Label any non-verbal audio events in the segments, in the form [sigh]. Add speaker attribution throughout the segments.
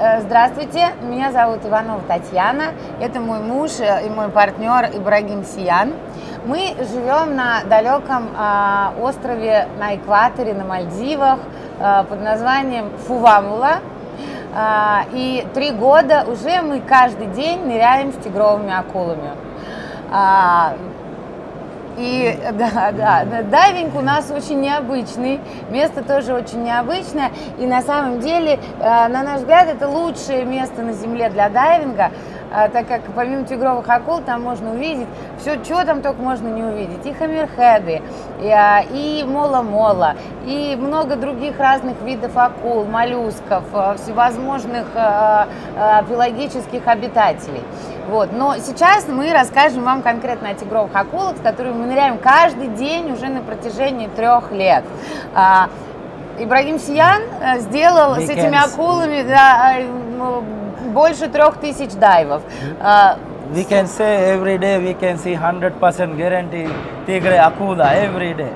Speaker 1: Э, Здравствуйте, меня зовут Иванова Татьяна, это мой муж э, и мой партнер Ибрагим Сиян. Мы живем на далеком а, острове на экваторе, на Мальдивах, а, под названием Фувамула. А, и три года уже мы каждый день ныряем с тигровыми акулами. И да, да, да, дайвинг у нас очень необычный, место тоже очень необычное. И на самом деле, э, на наш взгляд, это лучшее место на Земле для дайвинга, так как помимо тигровых акул там можно увидеть все, что там только можно не увидеть. И хаммерхеды, и, а, и мола-мола, и много других разных видов акул, моллюсков, э, всевозможных пелагических обитателей. Вот. Но сейчас мы расскажем вам конкретно о тигровых акулах, с которыми мы ныряем каждый день уже на протяжении трех лет. А, Ибрагим Сиян э, сделал с этими
Speaker 2: Weekends.
Speaker 1: акулами да, больше трех тысяч дайвов. А,
Speaker 2: We can say every day we can see 100% guarantee tigre akula every day.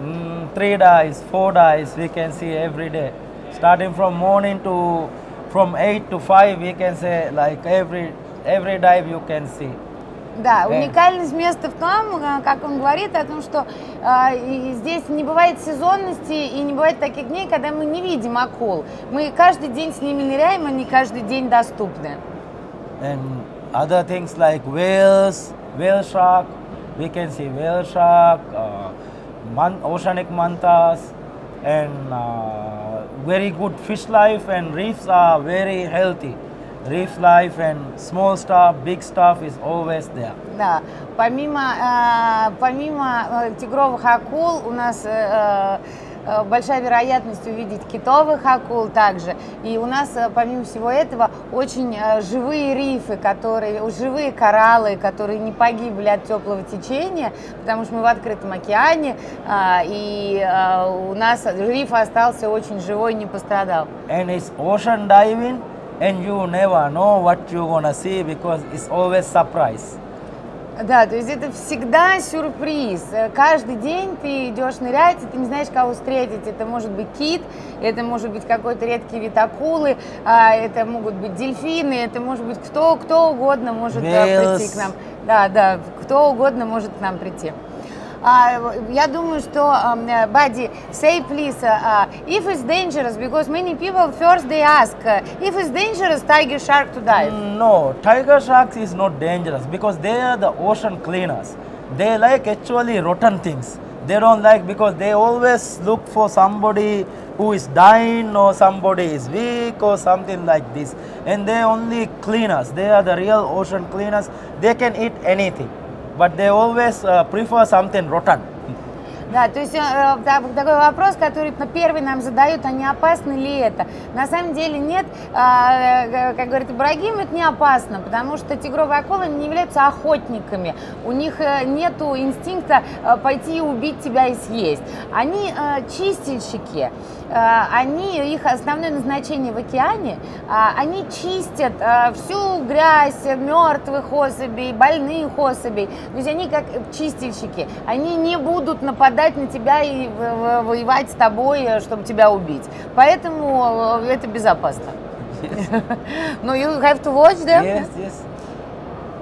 Speaker 2: Mm, three dives, four dives we can see every day. Starting from morning to from 8 to 5 we can say like every every dive you can see.
Speaker 1: Да,
Speaker 2: Э.
Speaker 1: уникальность места в том, э, как он говорит, о том, что э, здесь не бывает сезонности и не бывает таких дней, когда мы не видим акул. Мы каждый день с ними ныряем, они каждый день доступны.
Speaker 2: And other things like whales, whale shark, we can see whale shark, uh, man- oceanic mantas, and uh, very good fish life and reefs are very healthy. Reef life and small stuff, big stuff is always there.
Speaker 1: Да, помимо, э, помимо э, тигровых акул у нас э, э, большая вероятность увидеть китовых акул также. И у нас, э, помимо всего этого, очень живые рифы, которые, живые кораллы, которые не погибли от теплого течения, потому что мы в открытом океане, и у нас риф остался очень живой, не пострадал.
Speaker 2: And it's ocean diving, and you never know what you're gonna see because it's always surprise.
Speaker 1: Да, то есть это всегда сюрприз. Э, Каждый день ты идешь нырять, и ты не знаешь, кого встретить. Это может быть кит, это может быть какой-то редкий вид акулы, а, это могут быть дельфины, это может быть кто, кто угодно может э,
Speaker 2: Whales.
Speaker 1: прийти к нам. Да, да, кто угодно может к нам прийти. А, я думаю, что, um, uh, Buddy, say please, uh, uh, if it's dangerous, because many people first they ask, uh, if it's dangerous, tiger shark to dive.
Speaker 2: No, tiger sharks is not dangerous because they are the ocean cleaners. They like actually rotten things. They don't like because they always look for somebody who is dying or somebody is weak or something like this. And they only cleaners. They are the real ocean cleaners. They can eat anything, But they always uh, prefer something rotten.
Speaker 1: Да, то есть э, э, такой вопрос, который на первый нам задают, а не опасно ли это? На самом деле нет, а, э, как говорит Ибрагим, это не опасно, потому что тигровые акулы не являются охотниками, у них э, нету инстинкта э, пойти и убить тебя и съесть. Они э, чистильщики, Э, они, их основное назначение в океане, а, они чистят э, всю грязь мертвых особей, больных особей. То есть они как чистильщики. Они не будут нападать на тебя и воевать с тобой, э, чтобы тебя убить. Поэтому э, это безопасно. Но you have to watch them.
Speaker 2: Yes, yes.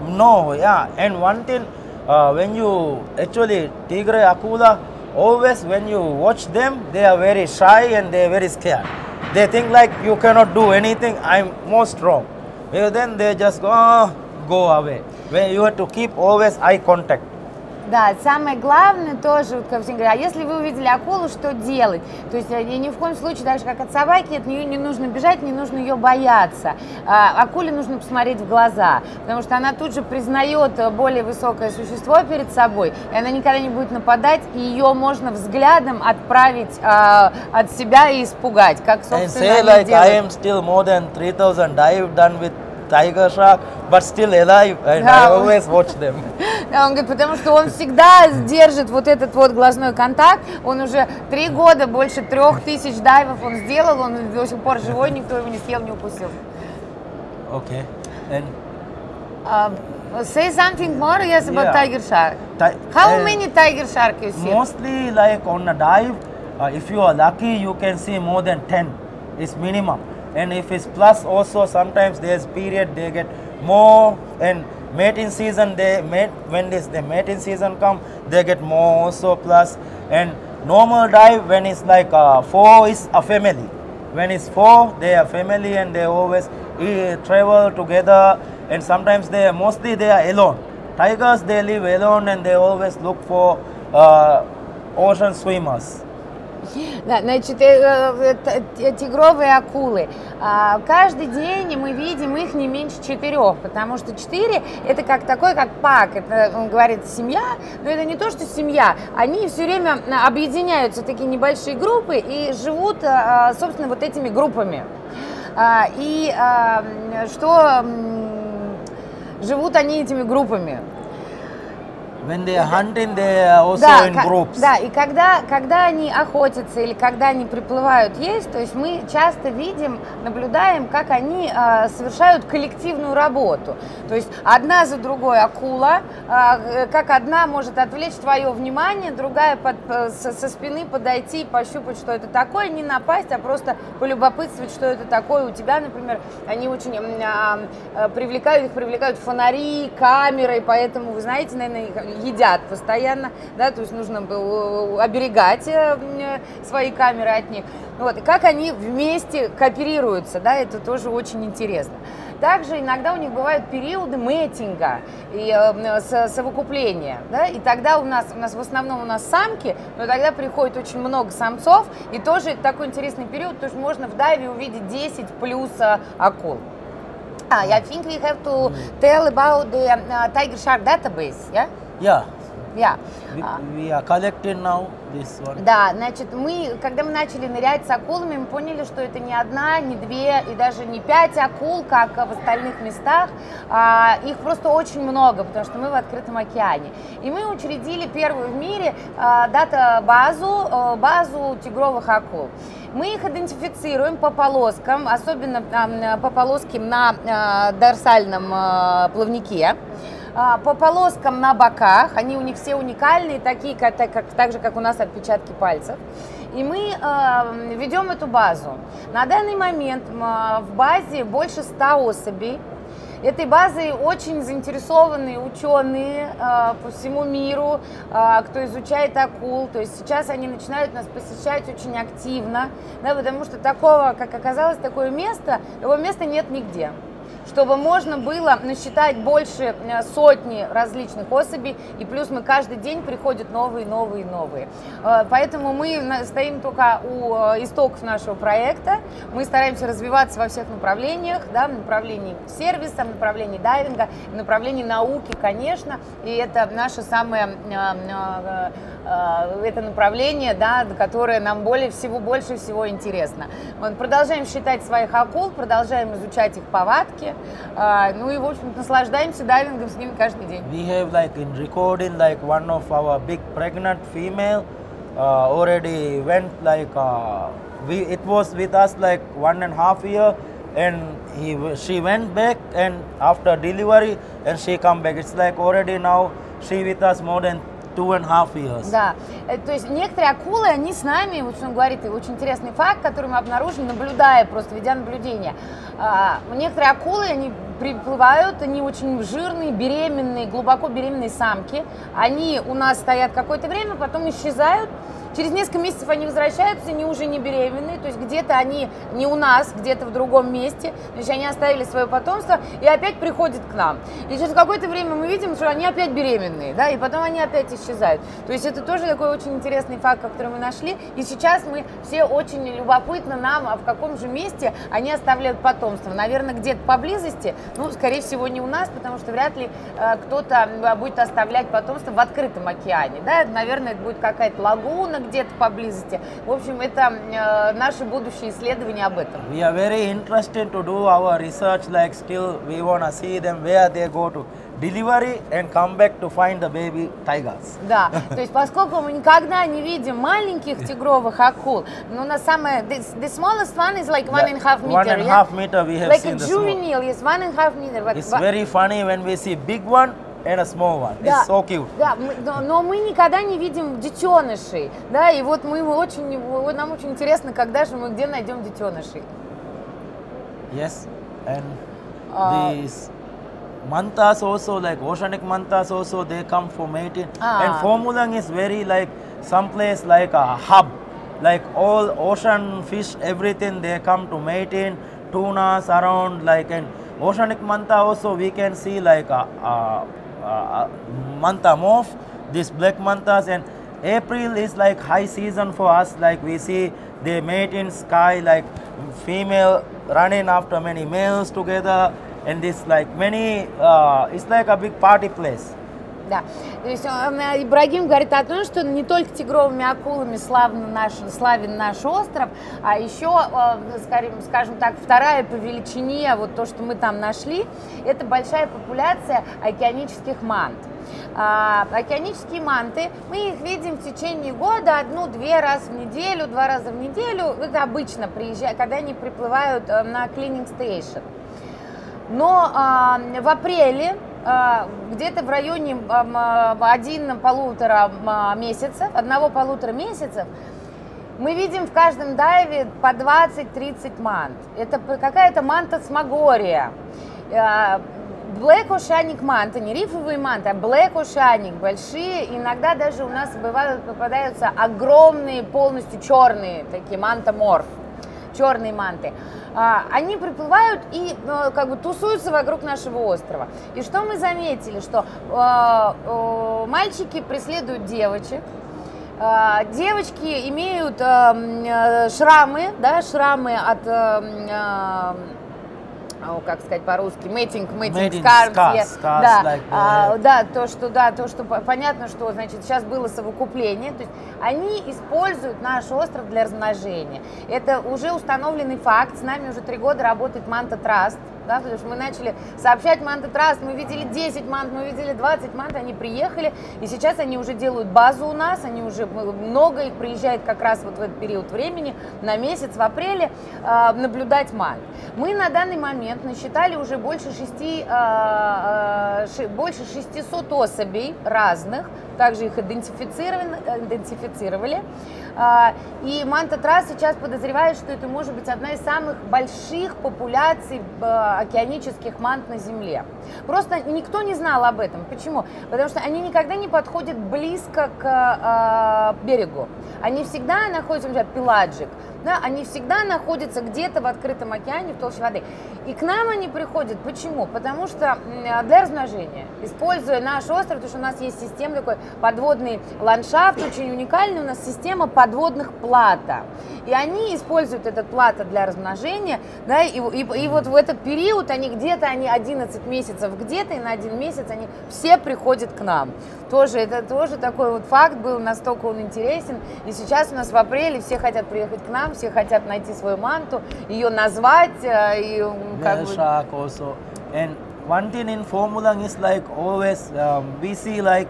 Speaker 2: No, yeah. And one thing, uh, when you actually tigre akula, always when you watch them, they are very shy and they are very scared. They think like you cannot do anything. I'm more strong. Because then they just go, "Ah," go away. When you have to keep always eye contact.
Speaker 1: Да, самое главное тоже, вот как всем говорят, а если вы увидели акулу, что делать? То есть э, ни в коем случае, так же как от собаки, от нее не нужно бежать, не нужно ее бояться. А, акуле нужно посмотреть в глаза, потому что она тут же признает э, более высокое существо перед собой, и она никогда не будет нападать, и ее можно взглядом отправить а, от себя и испугать, как,
Speaker 2: And
Speaker 1: собственно,
Speaker 2: say
Speaker 1: они
Speaker 2: like I am still more than 3000 dive done with tiger shark, but still alive and I
Speaker 1: Yeah.
Speaker 2: always watch them.
Speaker 1: Да, он говорит, потому что он всегда держит вот этот вот глазной контакт. Он уже три года, больше трех тысяч дайвов он сделал, он до сих пор живой, никто его не съел, не укусил.
Speaker 2: Okay. And
Speaker 1: Uh, say something more, yes, about
Speaker 2: Yeah.
Speaker 1: tiger shark.
Speaker 2: ti-
Speaker 1: How
Speaker 2: uh,
Speaker 1: many tiger shark you see?
Speaker 2: Mostly like on a dive, uh, if you are lucky, you can see more than 10 is minimum. And if it's plus, also sometimes there's period they get more. And mating season, they mate when this the mating season come, they get more also plus. And normal dive when it's like uh, four is a family. When it's four, they are family and they always eh, travel together. And sometimes they mostly they are alone. Tigers they live alone and they always look for uh, ocean swimmers.
Speaker 1: Да, значит, э, э, т- тигровые акулы. А, Каждый день мы видим их не меньше четырех, потому что четыре это как такой, как пак, это, он говорит, семья, но это не то, что семья. Они все время объединяются такие небольшие группы и живут, собственно, вот этими группами. А, И что живут они этими группами.
Speaker 2: When they hunting, they also
Speaker 1: да,
Speaker 2: in groups.
Speaker 1: да, и когда, когда они охотятся или когда они приплывают есть, то есть мы часто видим, наблюдаем, как они а, совершают коллективную работу. То есть одна за другой акула, а, э, как одна может отвлечь твое внимание, другая под- э, со, со спины подойти, пощупать, что это такое, не напасть, а просто полюбопытствовать, что это такое. У тебя, например, они очень а, а, привлекают, их привлекают фонари, камеры, и поэтому, вы знаете, наверное, едят постоянно, да, то есть нужно было оберегать э, э, свои камеры от них. Вот, и как они вместе кооперируются, да, это тоже очень интересно. Также иногда у них бывают периоды мэтинга и э, с- совокупления, да, и тогда у нас, у нас в основном у нас самки, но тогда приходит очень много самцов, и тоже такой интересный период, то есть можно в дайве увидеть 10 плюс э, акул. I think we have to tell about the uh, tiger shark database, yeah?
Speaker 2: Yeah,
Speaker 1: Yeah.
Speaker 2: we,
Speaker 1: А,
Speaker 2: we are collecting now this one.
Speaker 1: Да, значит, мы, когда мы начали нырять с акулами, мы поняли, что это не одна, не две и даже не пять акул, как в остальных местах. А, их просто очень много, потому что мы в открытом океане. И мы учредили первую в мире а, дата-базу, а, базу тигровых акул. Мы их идентифицируем по полоскам, особенно а, по полоске на а, дорсальном а, плавнике. А, по полоскам на боках, они у них все уникальные, такие, как, как- так же, как у нас отпечатки пальцев. И мы э, ведем эту базу. На данный момент а, в базе больше 100 особей. Этой базой очень заинтересованные ученые э, по всему миру, э, кто изучает акул. То есть сейчас они начинают нас посещать очень активно, да, потому что такого, как оказалось, такое место, его места нет нигде чтобы можно было насчитать больше э, сотни различных особей, и плюс мы каждый день приходят новые, новые, новые. Э, Поэтому мы стоим только у э, истоков нашего проекта, мы стараемся развиваться во всех направлениях, да, в направлении сервиса, в направлении дайвинга, в направлении науки, конечно, и это э, э, это направление, да, которое нам более всего, больше всего интересно. Вот, продолжаем считать своих акул, продолжаем изучать их повадки, а, ну и, в общем наслаждаемся дайвингом с ними каждый день.
Speaker 2: We have like in recording like one of our big pregnant female uh, already went like uh, we it was with us like one and half year and he she went back and after delivery and she come back it's like already now she with us more than two and a half years
Speaker 1: Да, Э, то есть некоторые акулы, они с нами, вот что он говорит, и очень интересный факт, который мы обнаружили, наблюдая, просто ведя наблюдение. А, некоторые акулы, они приплывают, они очень жирные, беременные, глубоко беременные самки. Они у нас стоят какое-то время, потом исчезают. Через несколько месяцев они возвращаются, они уже не беременные, то есть где-то они не у нас, где-то в другом месте, есть они оставили свое потомство и опять приходят к нам. И через какое-то время мы видим, что они опять беременные, да, и потом они опять исчезают. То есть это тоже такой очень интересный факт, который мы нашли, и сейчас мы все очень любопытно нам, а в каком же месте они оставляют потомство. Наверное, где-то поблизости, ну, скорее всего, не у нас, потому что вряд ли э, кто-то будет оставлять потомство в открытом океане, да, наверное, это будет какая-то лагуна где-то поблизости. В общем, это э, наши будущие исследования об этом.
Speaker 2: we are very interested to do our research like still we want to see them where they go to delivery and come back to find the baby tigers
Speaker 1: Да, то есть поскольку мы никогда не видим маленьких тигровых акул, но на самое, the, the smallest one is like one and a half meter,
Speaker 2: one and a
Speaker 1: yeah?
Speaker 2: half meter we have
Speaker 1: like
Speaker 2: seen
Speaker 1: a
Speaker 2: the small.
Speaker 1: juvenile, yes, one and a half meter. but-
Speaker 2: It's
Speaker 1: but-
Speaker 2: very funny when we see big one and a small one.
Speaker 1: Да,
Speaker 2: It's so cute.
Speaker 1: Да, мы- но, но мы никогда не видим детенышей, да, и вот мы очень, вот нам очень интересно, когда же мы где найдем детенышей.
Speaker 2: Yes, and
Speaker 1: Uh,
Speaker 2: these mantas also like oceanic mantas also they come for mating.
Speaker 1: Ah.
Speaker 2: And Formulang is very like some place like a hub, like all ocean fish, everything they come to mate in. Tunas around like and oceanic manta also we can see like a, a, a, a manta morph, these black mantas and April is like high season for us. Like we see they mate in sky like female running after many males together and this like many uh, it's like a big party place.
Speaker 1: Да. То есть э, Ибрагим говорит о том, что не только тигровыми акулами славен наш, славен наш остров, а еще, э, скажем, так, вторая по величине, вот то, что мы там нашли, это большая популяция океанических мант. А, океанические манты, мы их видим в течение года одну-две раз в неделю, два раза в неделю. Это обычно приезжают, когда они приплывают э, на cleaning station. Но а, в апреле где-то в районе а, один полутора а, месяцев, одного полутора месяцев, мы видим в каждом дайве по 20-30 мант. Это какая-то манта смагория. Black Oceanic манты, не рифовые манты, а Black Oceanic, большие. Иногда даже у нас бывают, попадаются огромные, полностью черные, такие мантоморф, черные манты. А, они приплывают и э, как бы тусуются вокруг нашего острова. И что мы заметили, что э, мальчики преследуют девочек, э, девочки имеют шрамы, да, шрамы от как сказать по-русски, мейтинг, мейтинг,
Speaker 2: scars,
Speaker 1: да,
Speaker 2: like
Speaker 1: а, да, то, что, да, то, что понятно, что, значит, сейчас было совокупление, то есть они используют наш остров для размножения. Это уже установленный факт, с нами уже три года работает Манта Траст, да, потому что мы начали сообщать манты траст, мы видели 10 мант, мы видели 20 мант, они приехали, и сейчас они уже делают базу у нас, они уже много их приезжает как раз вот в этот период времени, на месяц, в апреле, э, наблюдать мант. Мы на данный момент насчитали уже больше, 6, э, э, больше 600 особей разных, также их идентифицировали, идентифицировали. И Манта Трасс сейчас подозревает, что это может быть одна из самых больших популяций океанических мант на Земле. Просто никто не знал об этом. Почему? Потому что они никогда не подходят близко к э, берегу. Они всегда находятся, например, пеладжик, да, они всегда находятся где-то в открытом океане, в толще воды. И к нам они приходят. Почему? Потому что для размножения, используя наш остров, потому что у нас есть система такой подводный ландшафт, очень уникальный у нас система подводных плата. И они используют этот плата для размножения, да, и, и, и вот в этот период они где-то, они 11 месяцев где-то, и на один месяц они все приходят к нам. Тоже, это тоже такой вот факт был, настолько он интересен. И сейчас у нас в апреле все хотят приехать к нам, все хотят найти свою манту, ее назвать. И,
Speaker 2: как бы... also. And one thing in Formula is like always um, we see like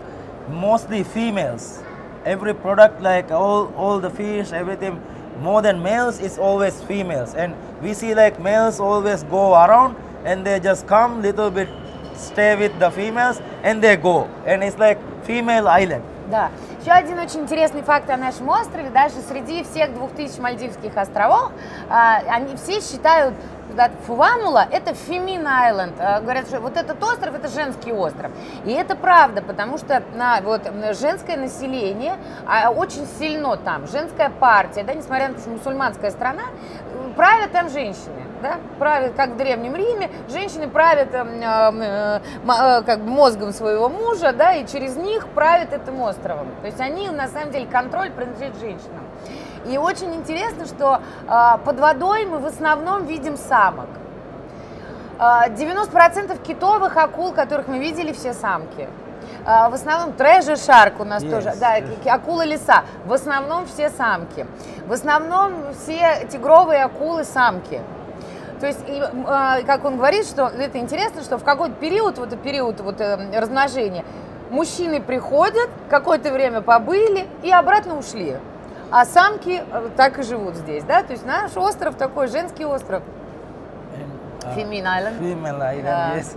Speaker 2: mostly females. Every product like all, all the fish, everything more than males is always females. And we see like males always go around and they just come little bit stay with the females and they go. And it's like female island.
Speaker 1: Да. Еще один очень интересный факт о нашем острове. Даже среди всех 2000 Мальдивских островов а, они все считают that Фувамула – это Фемин Айленд. Говорят, что вот этот остров – это женский остров. И это правда, потому что на, вот, женское население а, очень сильно там. Женская партия, да, несмотря на то, что мусульманская страна, правят там женщины. Да? Правят, как в Древнем Риме, женщины правят э, э, э, как бы мозгом своего мужа, да, и через них правят этим островом. То есть они, на самом деле, контроль принадлежит женщинам. И очень интересно, что э, под водой мы в основном видим самок. 90% китовых акул, которых мы видели, все самки. В основном treasure shark у нас yes, тоже, да, акулы леса. В основном все самки. В основном все тигровые акулы самки. То есть, и, э, как он говорит, что это интересно, что в какой-то период, вот период вот, э, размножения, мужчины приходят, какое-то время побыли и обратно ушли. А самки э, так и живут здесь, да? То есть наш остров такой, женский остров. Female Island.
Speaker 2: Female Island,
Speaker 1: Yeah.
Speaker 2: yes.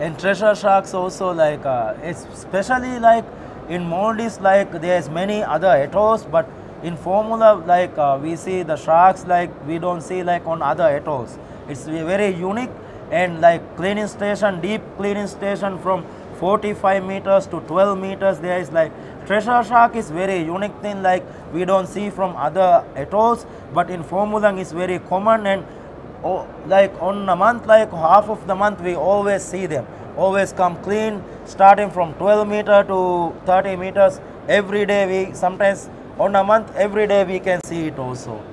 Speaker 2: And treasure sharks also like, uh, especially like in Maldives, like there's many other atolls, but in Formula, like uh, we see the sharks, like we don't see like on other atolls. It's very unique and like cleaning station, deep cleaning station from 45 meters to 12 meters. There is like treasure shark is very unique thing like we don't see from other atolls, but in Formulang is very common and oh, like on a month, like half of the month, we always see them. Always come clean, starting from 12 meter to 30 meters. Every day we sometimes on a month, every day we can see it also.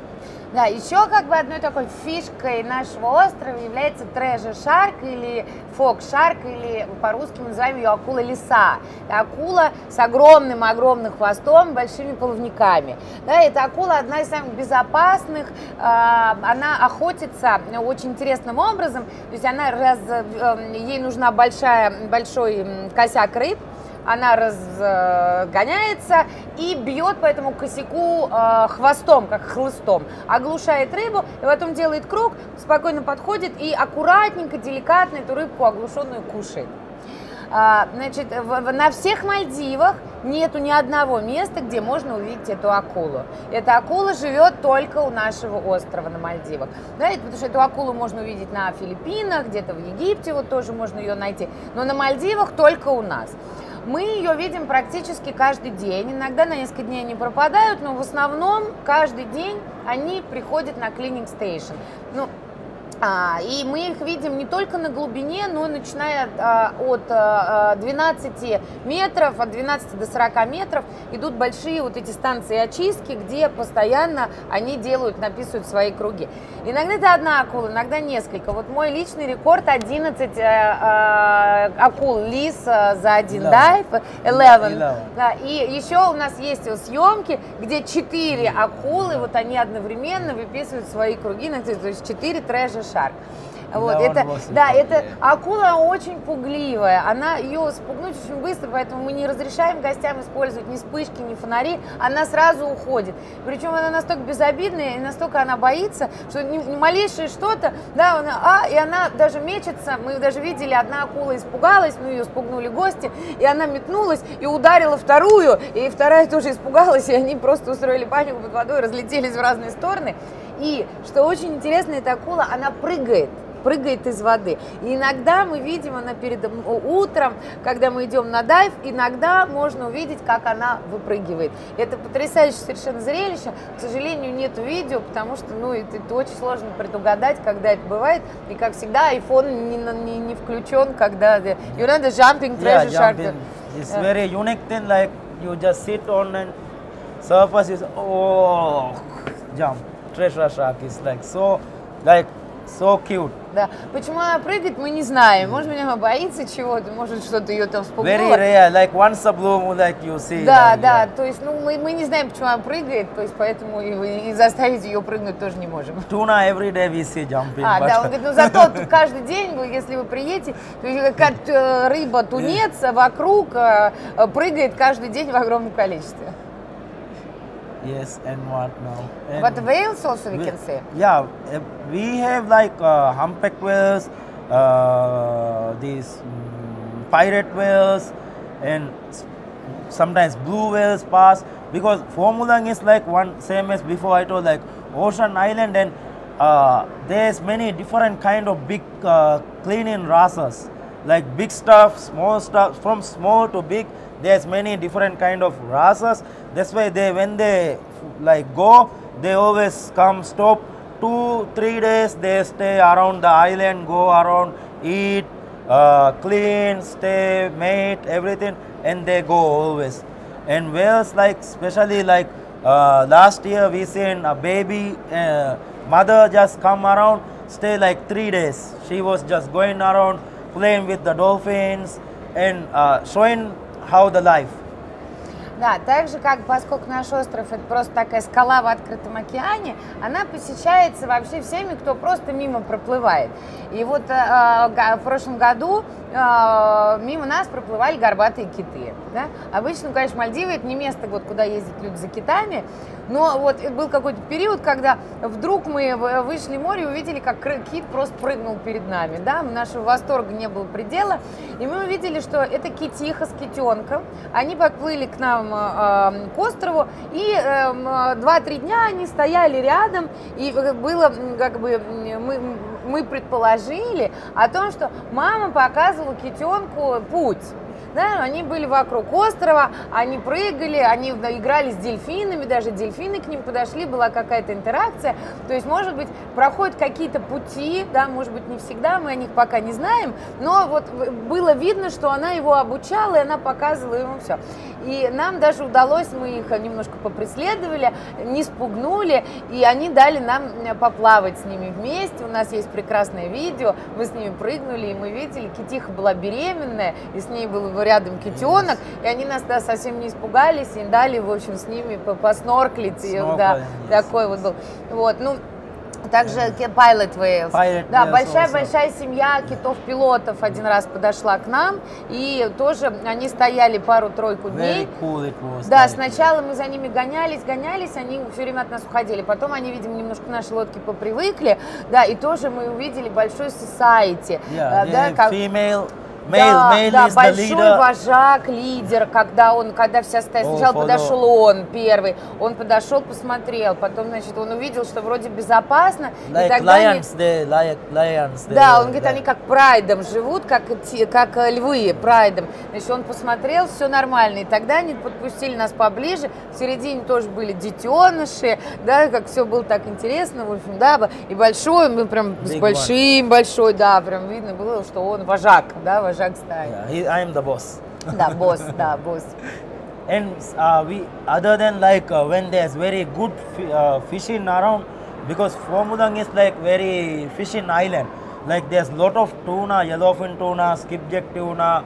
Speaker 1: Да, еще как бы одной такой фишкой нашего острова является treasure shark или фок shark или по-русски мы называем ее акула. Это акула с огромным-огромным хвостом, большими плавниками. Да, эта акула одна из самых безопасных, э, она охотится очень интересным образом, то есть она раз, э, ей нужна большая, большой косяк рыб, она разгоняется и бьет по этому косяку э, хвостом, как хлыстом, оглушает рыбу, и потом делает круг, спокойно подходит и аккуратненько, деликатно эту рыбку оглушенную кушает. А, значит, на всех Мальдивах нету ни одного места, где можно увидеть эту акулу. Эта акула живет только у нашего острова на Мальдивах. Да, потому что эту акулу можно увидеть на Филиппинах, где-то в Египте вот тоже можно ее найти. Но на Мальдивах только у нас. Мы ее видим практически каждый день. Иногда на несколько дней они пропадают, но в основном каждый день они приходят на клининг стейшн. Ну, а, и мы их видим не только на глубине, но начиная а, от а, 12 метров, от 12 до 40 метров идут большие вот эти станции очистки, где постоянно они делают, написывают свои круги. Иногда это одна акула, иногда несколько. Вот мой личный рекорд 11 э, э, акул лис э, за один дайв, 11. Да, и еще у нас есть съемки, где 4 акулы, вот они одновременно выписывают свои круги, то есть 4 трэжа шар. Вот, да, это, да, это акула очень пугливая, она ее спугнуть очень быстро, поэтому мы не разрешаем гостям использовать ни вспышки, ни фонари, она сразу уходит. Причем она настолько безобидная и настолько она боится, что ни, ни малейшее что-то, да, она, а, и она даже мечется, мы даже видели, одна акула испугалась, ну ее спугнули гости, и она метнулась и ударила вторую, и вторая тоже испугалась, и они просто устроили панику под водой, разлетелись в разные стороны. И, что очень интересно, эта акула, она прыгает прыгает из воды. И иногда мы видим она перед утром, когда мы идем на дайв, иногда можно увидеть, как она выпрыгивает. Это потрясающее совершенно зрелище. К сожалению, нет видео, потому что ну, это, это очень сложно предугадать, когда это бывает. И, как всегда, iPhone не, не, не включен, когда... You know, the jumping treasure yeah, shark.
Speaker 2: Jumping. It's yeah. very unique thing, like you just sit on and surface is, oh, jump. Treasure shark is like so, like So cute.
Speaker 1: Да. Почему она прыгает, мы не знаем. Может быть, она боится чего-то, может, что-то ее там спугнуло.
Speaker 2: Very rare, like once a blue like you see.
Speaker 1: Да, like, да, yeah. то есть, ну, мы, мы не знаем, почему она прыгает, то есть, поэтому и, и заставить ее прыгнуть тоже не можем.
Speaker 2: Tuna every day we see jumping.
Speaker 1: А, but... да, он говорит, ну, зато каждый день, если вы приедете, как э, рыба, тунец вокруг э, прыгает каждый день в огромном количестве.
Speaker 2: Yes, and what now? And
Speaker 1: but whales also we, we, can say.
Speaker 2: Yeah, eh, we have like uh, humpback whales, uh, these um, pirate whales, and sometimes blue whales pass because Formulang is like one same as before I told like ocean island and uh, there's many different kind of big uh, cleaning races like big stuff, small stuff, from small to big there's many different kind of races that's why they when they like go they always come stop two three days they stay around the island go around eat uh, clean stay mate everything and they go always. And whales like especially like uh, last year we seen a baby uh, mother just come around stay like three days. She was just going around playing with the dolphins and uh, showing how the life.
Speaker 1: Да, так же как, поскольку наш остров это просто такая скала в открытом океане, она посещается вообще всеми, кто просто мимо проплывает. И вот э, э в прошлом году э, мимо нас проплывали горбатые киты. Да? Обычно, конечно, Мальдивы это не место, вот, куда ездят люди за китами, но вот был какой-то период, когда вдруг мы вышли в море и увидели, как кит просто прыгнул перед нами. Да? Нашего восторга не было предела. И мы увидели, что это китиха с китенком. Они подплыли к нам э, к острову, и э, 2-3 дня они стояли рядом, и было как бы мы мы предположили о том, что мама показывала китенку путь. Да, они были вокруг острова, они прыгали, они играли с дельфинами, даже дельфины к ним подошли, была какая-то интеракция. То есть, может быть, проходят какие-то пути, да, может быть, не всегда, мы о них пока не знаем, но вот было видно, что она его обучала, и она показывала ему все. И нам даже удалось, мы их немножко попреследовали, не спугнули, и они дали нам поплавать с ними вместе. У нас есть прекрасное видео, мы с ними прыгнули, и мы видели, Китиха была беременная, и с ней был рядом китенок, и они нас да, совсем не испугались, и дали, в общем, с ними поснорклить. И, да, yes. такой вот был. Вот, ну, также Pilot Whales. Pilot да, большая-большая семья китов-пилотов один раз подошла к нам, и тоже они стояли пару-тройку дней.
Speaker 2: Cool it was,
Speaker 1: да, сначала мы за ними гонялись, гонялись, они все время от нас уходили. Потом они, видимо, немножко к нашей лодке попривыкли, да, и тоже мы увидели большой society.
Speaker 2: Yeah, да, как... female
Speaker 1: Male, да, male да, большой вожак, лидер, когда он, когда вся стая, сначала oh, подошел он первый, он подошел, посмотрел, потом, значит, он увидел, что вроде безопасно.
Speaker 2: Like и тогда lions, они... they, like, lions,
Speaker 1: they, да, он говорит, они как прайдом живут, как, как э, львы прайдом. Значит, он посмотрел, все нормально, и тогда они подпустили нас поближе, в середине тоже были детеныши, да, как все было так интересно, в общем, да, и большой, мы прям Big с большим, one. большой, да, прям видно было, что он вожак, да, вожак style.
Speaker 2: Yeah, he, I am the boss. [laughs]
Speaker 1: the boss, the [laughs] boss.
Speaker 2: And uh, we, other than like uh, when there's very good uh, fishing around, because Formudang is like very fishing island. Like there's lot of tuna, yellowfin tuna, skipjack tuna,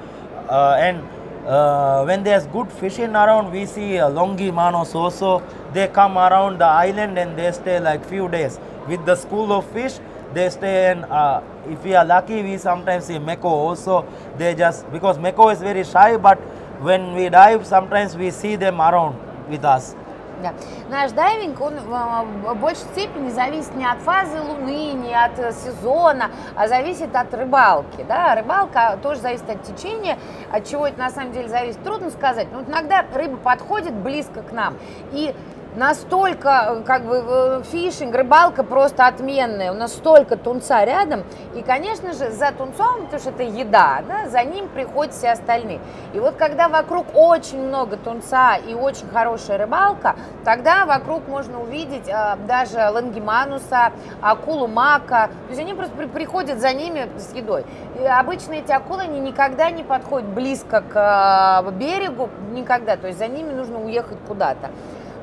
Speaker 2: uh, and uh, when there's good fishing around, we see uh, longi manos also. They come around the island and they stay like few days with the school of fish they stay and uh, if we are lucky we sometimes see mako also they just because mako is very shy but when we dive sometimes we see them around with us
Speaker 1: Да. Наш дайвинг, он в большей степени зависит не от фазы Луны, не от э, сезона, а зависит от рыбалки. Да? Рыбалка тоже зависит от течения, от чего это на самом деле зависит, трудно сказать. Но вот иногда рыба подходит близко к нам, и настолько, э, как бы, э, фишинг, рыбалка просто отменная, у нас столько тунца рядом, и, конечно же, за тунцом, потому что это еда, да, за ним приходят все остальные. И вот когда вокруг очень много тунца и очень хорошая рыбалка, тогда вокруг можно увидеть а, даже лангемануса, акулу мака, то есть они просто при, приходят за ними с едой. И обычно эти акулы, они никогда не подходят близко к а, берегу, никогда, то есть за ними нужно уехать куда-то.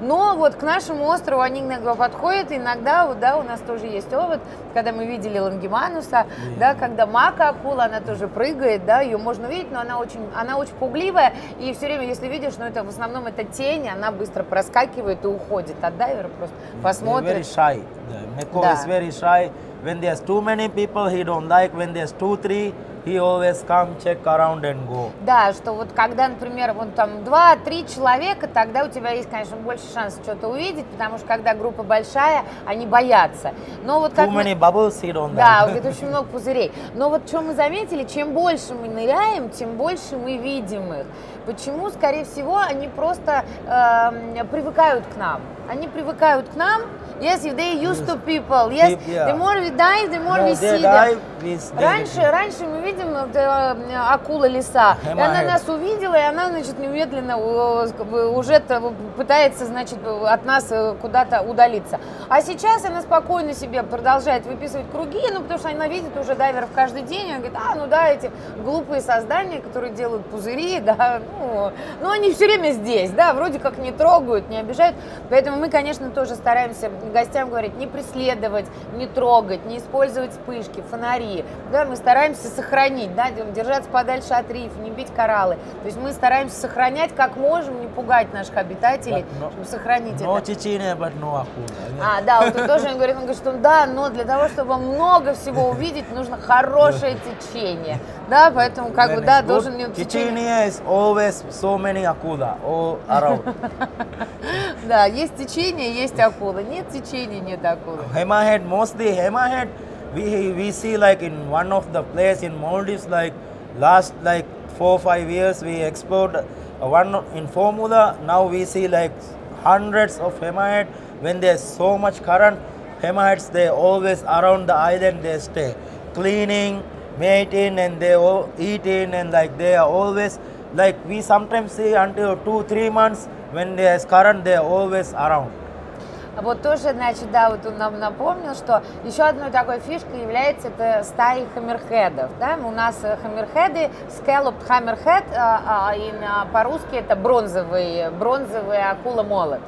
Speaker 1: Но вот к нашему острову они иногда подходят, иногда, вот, да, у нас тоже есть опыт, когда мы видели лангемануса, yeah. да, когда мака акула, она тоже прыгает, да, ее можно увидеть, но она очень, она очень пугливая, и все время, если видишь, ну, это в основном это тень, она быстро проскакивает и уходит от дайвера, просто посмотрит.
Speaker 2: Very shy. The да. is very shy. When there's too many people, he don't like. When there's two, three, he always come check around and go.
Speaker 1: Да, что вот когда, например, вот там два-три человека, тогда у тебя есть, конечно, больше шансов что-то увидеть, потому что когда группа большая, они боятся. Но вот как
Speaker 2: Too many bubbles here on
Speaker 1: Да, вот это очень много пузырей. Но вот что мы заметили, чем больше мы ныряем, тем больше мы видим их. Почему? Скорее всего, они просто э, привыкают к нам. Они привыкают к нам, Yes, if they used to people. Yes, yeah. the more we dive, the more no, we see them. Раньше, раньше мы видим это, акула лиса. И она нас увидела, и она, значит, немедленно уже пытается, значит, от нас э, куда-то удалиться. А сейчас она спокойно себе продолжает выписывать круги, ну, потому что она видит уже дайверов каждый день, она говорит, а, ну да, эти глупые создания, которые делают пузыри, [laughs] да, ну, ну они все время здесь, да, вроде как не трогают, не обижают. Поэтому мы, конечно, тоже стараемся гостям говорить, не преследовать, не трогать, не использовать вспышки, фонари. Да, мы стараемся сохранить, да, держаться подальше от риф, не бить кораллы. То есть мы стараемся сохранять как можем, не пугать наших обитателей, but чтобы сохранить
Speaker 2: no
Speaker 1: это.
Speaker 2: Течение, but no
Speaker 1: А, да, вот он тоже он говорит, он говорит, что да, но для того, чтобы много всего увидеть, нужно хорошее течение. Да, поэтому как бы, да, должен...
Speaker 2: Течение is always so many akula all around. [laughs]
Speaker 1: Да, есть течение, есть акула. Нет течения, нет акулы.
Speaker 2: Hammerhead, mostly hammerhead, we, we see like in one of the place in Maldives, like last like four five years we explored one in Formula. Now we see like hundreds of hammerhead when there's so much current. Hammerheads, they always around the island they stay, cleaning, mating, and they all eating, and like they are always like we sometimes see until two, three months when there's current, they're always around.
Speaker 1: Вот тоже, значит, да, вот он нам напомнил, что еще одной такой фишкой является это стаи хаммерхедов. Да? У нас э, хаммерхеды, scalloped hammerhead, а, а, и на- по-русски это бронзовый, бронзовый акула-молот.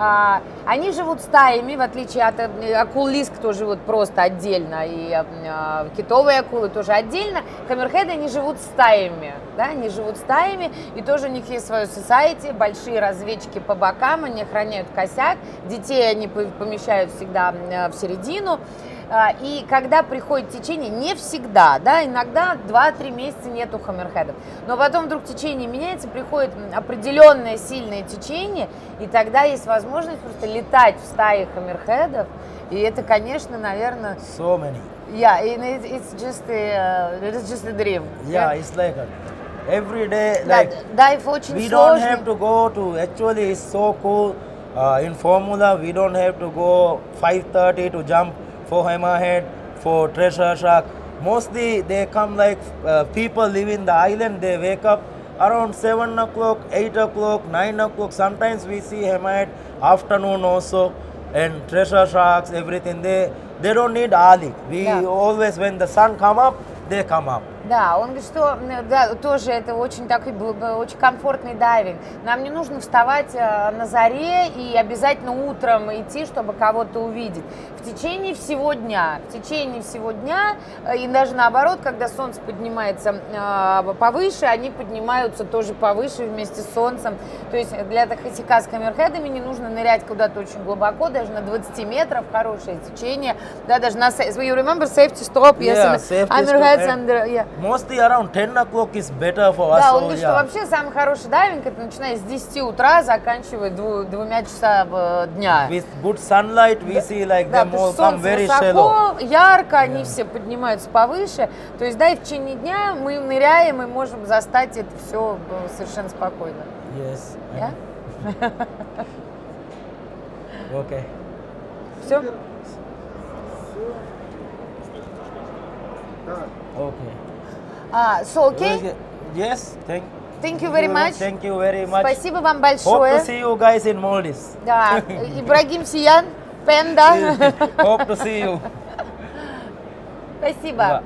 Speaker 1: А, Они живут стаями, в отличие от э, акул лиск, кто живут просто отдельно, и э, китовые акулы тоже отдельно. Хаммерхеды, они живут стаями, да, они живут стаями, и тоже у них есть свое society, большие разведчики по бокам, они охраняют косяк, детей они по- помещают всегда э, в середину. А, И когда приходит течение, не всегда, да, иногда 2-3 месяца нету хаммерхедов. Но потом вдруг течение меняется, приходит определенное сильное течение, и тогда есть возможность просто летать в стае хаммерхедов. И это, конечно, наверное,
Speaker 2: So many.
Speaker 1: yeah, and it, it's just a, uh, it's just a dream.
Speaker 2: Yeah, it's like a, every day,
Speaker 1: Да,
Speaker 2: like
Speaker 1: дайв очень
Speaker 2: we don't have
Speaker 1: сложный.
Speaker 2: to go to actually it's so cool uh, in formula we don't have to go 5.30 to jump for hammerhead for treasure shark. Mostly they come like uh, people live in the island. They wake up around 7 o'clock 8 o'clock 9 o'clock. Sometimes we see hammerhead afternoon also and treasure sharks everything. They they don't need early. We
Speaker 1: Yeah.
Speaker 2: always when the sun come up they come up
Speaker 1: Да, он говорит, что да, тоже это очень такой очень комфортный дайвинг. Нам не нужно вставать э, на заре и обязательно утром идти, чтобы кого-то увидеть. В течение всего дня, в течение всего дня э, и даже наоборот, когда солнце поднимается э, повыше, они поднимаются тоже повыше вместе с солнцем. То есть для косяка с камерхедами не нужно нырять куда-то очень глубоко, даже на 20 метров хорошее течение. Да, даже на you remember safety stop, yes,
Speaker 2: Yeah, safety stop
Speaker 1: under, yeah.
Speaker 2: Mostly around 10 o'clock is better for us
Speaker 1: Да, он говорит, что
Speaker 2: yeah.
Speaker 1: вообще самый хороший дайвинг это начиная с 10 утра, заканчивая дву- двумя часами э, дня.
Speaker 2: With good sunlight, we see like
Speaker 1: Да,
Speaker 2: them all come very
Speaker 1: высоко,
Speaker 2: shallow.
Speaker 1: ярко, они все поднимаются повыше. То есть, да, и в течение дня мы ныряем и можем застать это все совершенно спокойно.
Speaker 2: Yes.
Speaker 1: Yeah? [laughs]
Speaker 2: Okay.
Speaker 1: Все?
Speaker 2: Okay.
Speaker 1: А, so, okay?
Speaker 2: Yes. Thank.
Speaker 1: Thank you very much.
Speaker 2: Thank you very much.
Speaker 1: Спасибо вам
Speaker 2: Hope
Speaker 1: большое.
Speaker 2: to see you guys in Maldives.
Speaker 1: Да, Ибрагим Сиян, Пенда.
Speaker 2: Hope to see you. [laughs]
Speaker 1: Спасибо.
Speaker 2: Да.